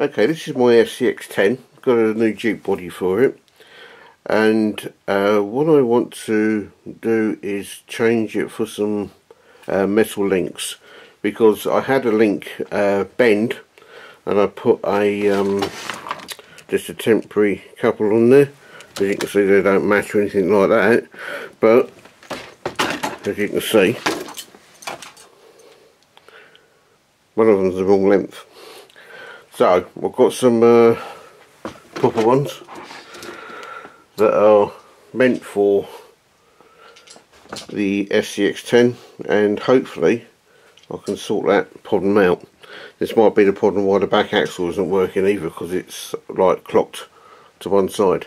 Okay, this is my SCX10. Got a new Jeep body for it. And uh, what I want to do is change it for some uh, metal links. Because I had a link uh, bend and I put a um, just a temporary couple on there. As you can see they don't match or anything like that. But as you can see one of them's the wrong length. So we've got some uh, proper ones that are meant for the SCX10 and hopefully I can sort that problem out. This might be the problem why the back axle isn't working either because it's like clocked to one side.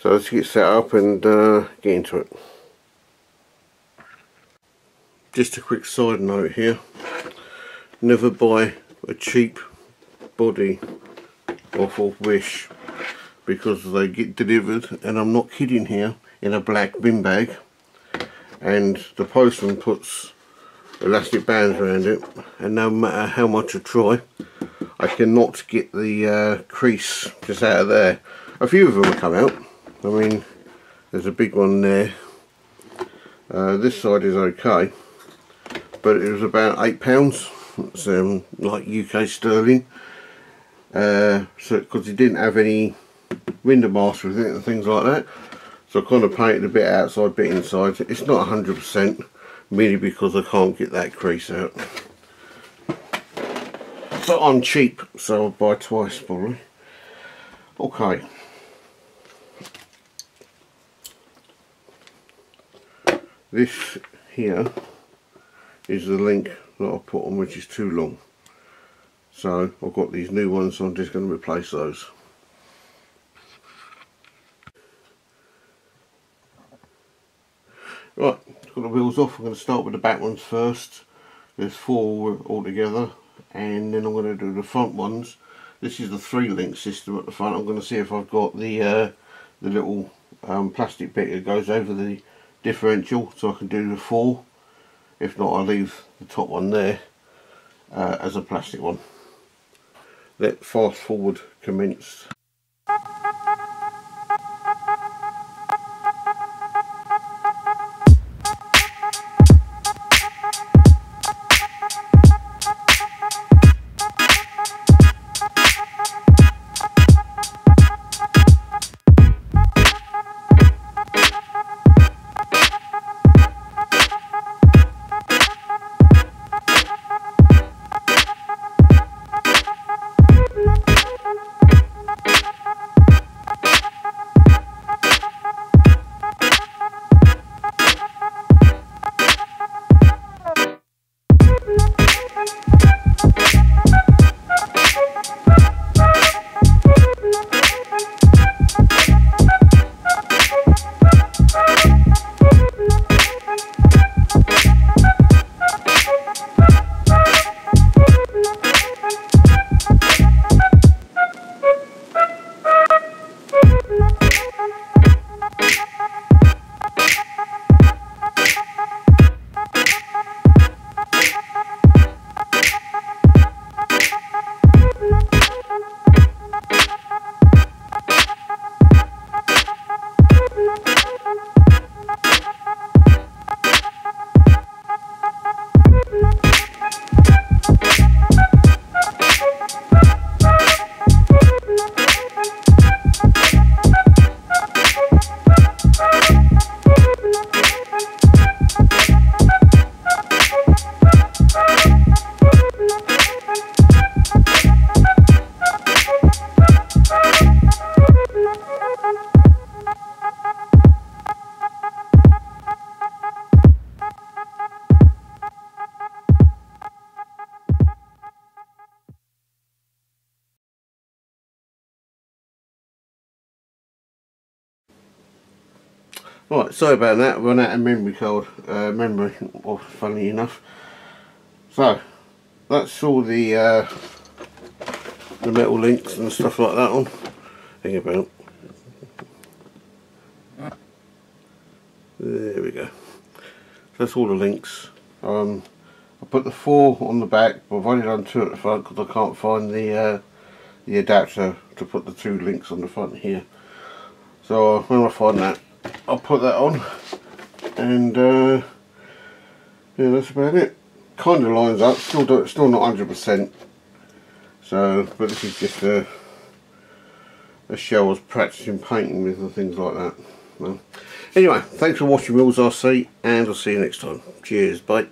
So let's get set up and uh, get into it. Just a quick side note here. Never buy a cheap body off of Wish because they get delivered and I'm not kidding here in a black bin bag and the postman puts elastic bands around it and no matter how much I try I cannot get the uh, crease just out of there. A few of them have come out. I mean there's a big one there. Uh, this side is okay but it was about £8 it's um, like UK sterling uh, so because it didn't have any window mask with it and things like that. So I kind of painted a bit outside bit inside. It's not 100% merely because I can't get that crease out. But I'm cheap so I'll buy twice probably. Okay. This here is the link that I put on which is too long so I've got these new ones so I'm just going to replace those. Right got the wheels off. I'm going to start with the back ones first. There's four altogether and then I'm going to do the front ones. This is the three link system at the front. I'm going to see if I've got the uh, the little um, plastic bit that goes over the differential so I can do the four. If not I'll leave the top one there uh, as a plastic one let fast forward commence Right, sorry about that, run out of memory card, uh, memory, well, funny enough. So, that's all the uh, the metal links and stuff like that on. Think about. There we go. That's all the links. Um, I put the four on the back, but I've only done two at the front because I can't find the uh, the adapter to put the two links on the front here so when I find that I'll put that on. And uh, yeah that's about it. Kind of lines up still do, still not 100% so but this is just a a shell I was practicing painting with and things like that. Well, anyway thanks for watching Wheels RC and I'll see you next time. Cheers bye